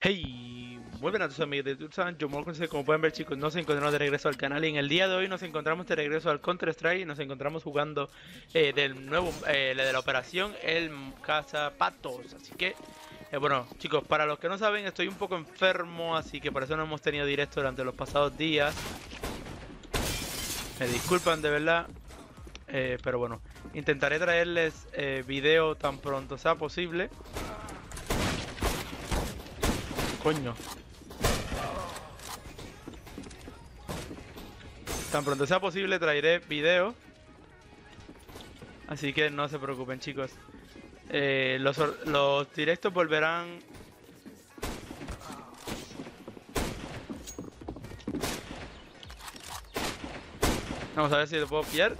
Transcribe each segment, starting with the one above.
Hey, muy buenas a todos amigos de Tutsan, yo me como pueden ver chicos, nos encontramos de regreso al canal. Y en el día de hoy nos encontramos de regreso al Counter Strike y nos encontramos jugando eh, del nuevo, eh, de la operación El Cazapatos, así que, eh, bueno chicos, para los que no saben estoy un poco enfermo, así que por eso no hemos tenido directo durante los pasados días, me disculpan de verdad, eh, pero bueno, intentaré traerles eh, video tan pronto sea posible. Coño. Tan pronto sea posible traeré video. Así que no se preocupen chicos. Eh, los, los directos volverán... Vamos a ver si lo puedo pillar.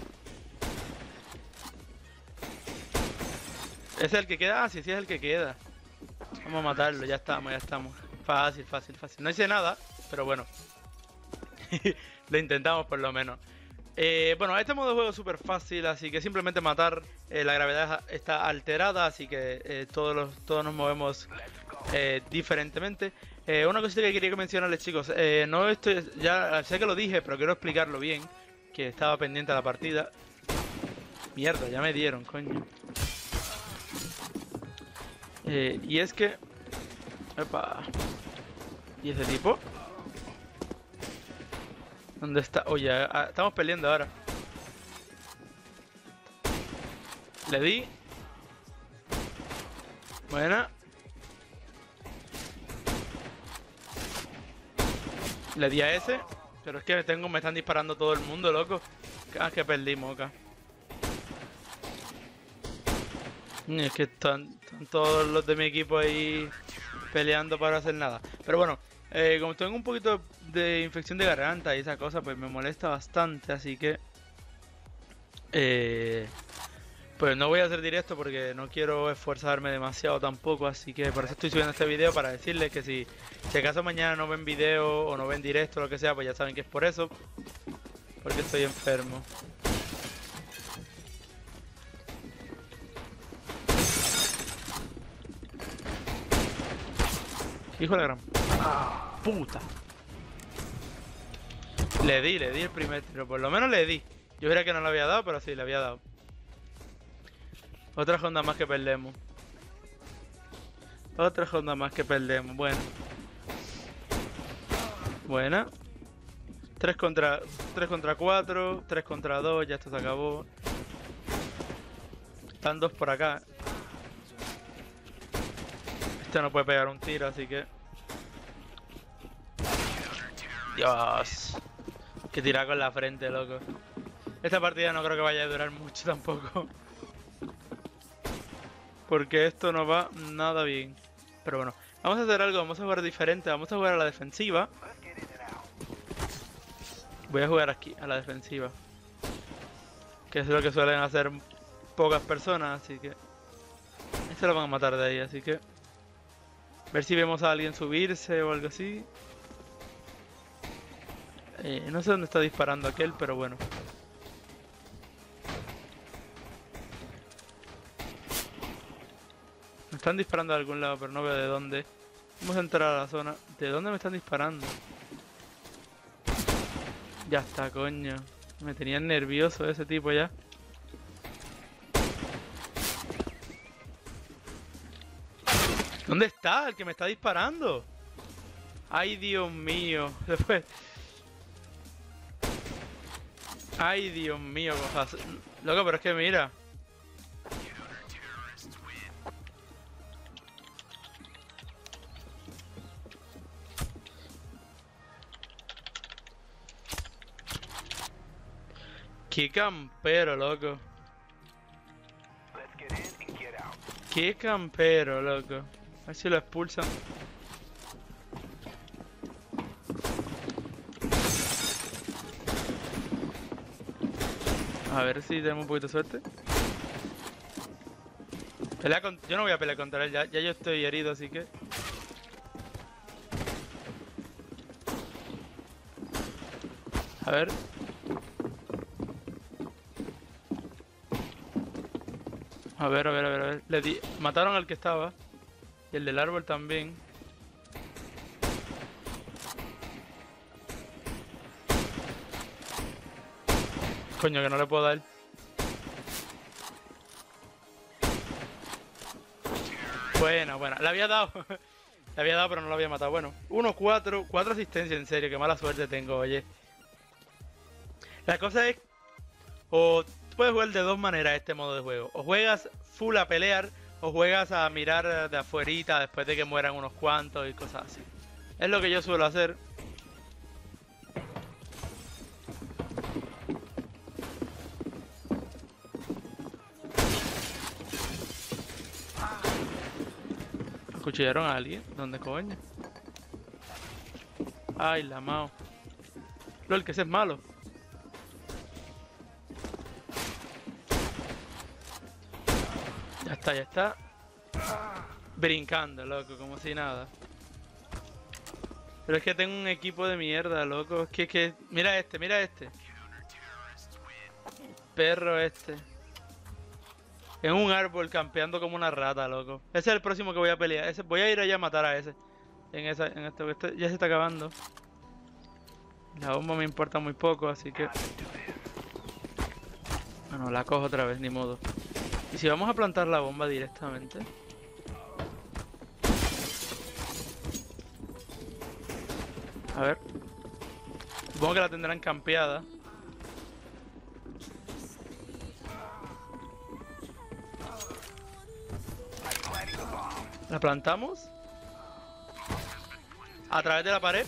¿Es el que queda? Ah, sí, sí es el que queda. Vamos a matarlo, ya estamos, ya estamos. Fácil, fácil, fácil. No hice nada, pero bueno. lo intentamos por lo menos. Eh, bueno, este modo de juego es súper fácil, así que simplemente matar. Eh, la gravedad está alterada, así que eh, todos, todos nos movemos diferentemente. una cosita que quería mencionarles, chicos. no estoy, ya sé que lo dije, pero quiero explicarlo bien. Que estaba pendiente de la partida. Mierda, ya me dieron, coño. Y es que... Epa. ¿Y ese tipo? ¿Dónde está? Oye, estamos peleando ahora. Le di. Buena. Le di a ese. Pero es que tengo, me están disparando todo el mundo, loco. Ah, que perdimos acá. Es que están, todos los de mi equipo ahí peleando para hacer nada. Pero bueno, eh, como tengo un poquito de infección de garganta y esa cosa, pues me molesta bastante, así que... Eh, pues no voy a hacer directo porque no quiero esforzarme demasiado tampoco, así que por eso estoy subiendo este video para decirles que si, si acaso mañana no ven video o no ven directo o lo que sea, pues ya saben que es por eso, porque estoy enfermo. Hijo de la gran puta. Le di, le di el primer tiro. Por lo menos le di. Yo creía que no le había dado, pero sí, le había dado. Otra ronda más que perdemos. Otra ronda más que perdemos. Bueno. Buena. 3 contra 3 contra 4, 3 contra 2, ya esto se acabó. Están dos por acá. Este no puede pegar un tiro, así que... Dios. Que tira con la frente, loco. Esta partida no creo que vaya a durar mucho tampoco. Porque esto no va nada bien. Pero bueno, vamos a hacer algo, vamos a jugar diferente. Vamos a jugar a la defensiva. Voy a jugar aquí, a la defensiva. Que es lo que suelen hacer pocas personas, así que... Este lo van a matar de ahí, así que... Ver si vemos a alguien subirse o algo así. Eh, no sé dónde está disparando aquel, pero bueno. Me están disparando de algún lado, pero no veo de dónde. Vamos a entrar a la zona. ¿De dónde me están disparando? Ya está, coño. Me tenía nervioso ese tipo ya. ¿Dónde está el que me está disparando? Ay, Dios mío. Después... Ay, Dios mío, Loco, pero es que mira. Qué campero, loco. Qué campero, loco. A ver si lo expulsan. A ver si tenemos un poquito de suerte. Yo no voy a pelear contra él, ya, ya yo estoy herido, así que... A ver. A ver, a ver, a ver, a ver. Le di... Mataron al que estaba. Y el del árbol también. Coño, que no le puedo dar. Buena, buena. Le había dado. le había dado, pero no lo había matado. Bueno, 1, 4, 4 asistencias, en serio. Qué mala suerte tengo, oye. La cosa es... O puedes jugar de dos maneras este modo de juego. O juegas full a pelear, o juegas a mirar de afuerita después de que mueran unos cuantos y cosas así. Es lo que yo suelo hacer. ¿Acuchillaron a alguien? ¿Dónde coño? Ay, la mao. Lol, que ese es malo. Ya está, ya está. Brincando, loco, como si nada. Pero es que tengo un equipo de mierda, loco. Es que, que... Mira este, mira este. Perro este. En un árbol campeando como una rata, loco. Ese es el próximo que voy a pelear. Ese, voy a ir allá a matar a ese. En esa, en esto, ya se está acabando. La bomba me importa muy poco, así que... Bueno, la cojo otra vez, ni modo. ¿Y si vamos a plantar la bomba directamente? A ver. Supongo que la tendrán campeada. ¿La plantamos? A través de la pared.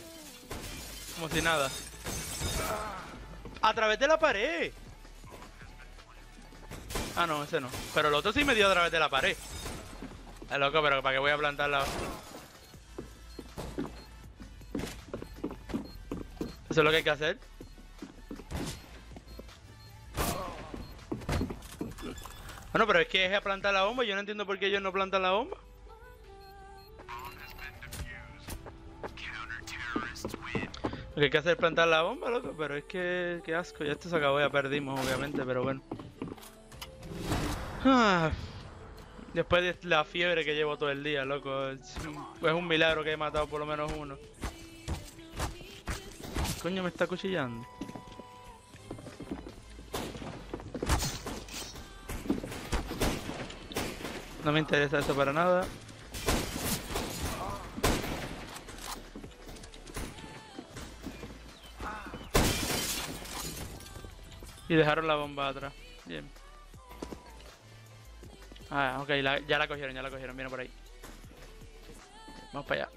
Como si nada. ¡A través de la pared! Ah, no, ese no. Pero el otro sí me dio a través de la pared. Es loco, pero ¿para qué voy a plantar la...? Eso es lo que hay que hacer. Bueno, pero es que es a plantar la bomba. Yo no entiendo por qué ellos no plantan la bomba. Lo que hay que hacer es plantar la bomba, loco, pero es que... Qué asco, ya esto se acabó, ya perdimos, obviamente, pero bueno. Ah, después de la fiebre que llevo todo el día, loco. Es un, milagro que he matado por lo menos uno. Coño, me está cuchillando. No me interesa eso para nada. Y dejaron la bomba atrás. Bien. Ah, ok, ya la cogieron, ya la cogieron. Viene por ahí. Vamos para allá.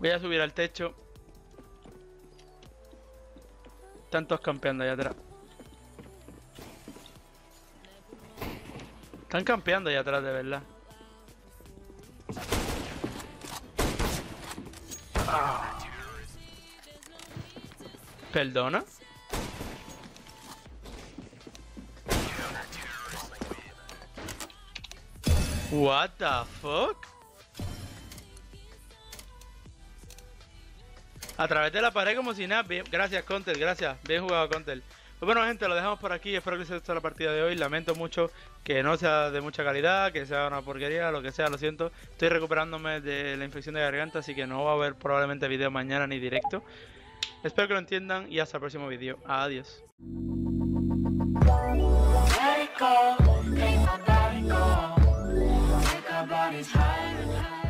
Voy a subir al techo. Están todos campeando allá atrás. Están campeando allá atrás, de verdad. ¿Perdona? What the fuck? A través de la pared como si nada. gracias, Contel, gracias. Bien jugado, Contel. Pues bueno, gente, lo dejamos por aquí. Espero que les haya gustado la partida de hoy. Lamento mucho que no sea de mucha calidad, que sea una porquería, lo que sea, lo siento. Estoy recuperándome de la infección de garganta, así que no va a haber probablemente video mañana ni directo. Espero que lo entiendan y hasta el próximo vídeo. Adiós. heart is higher.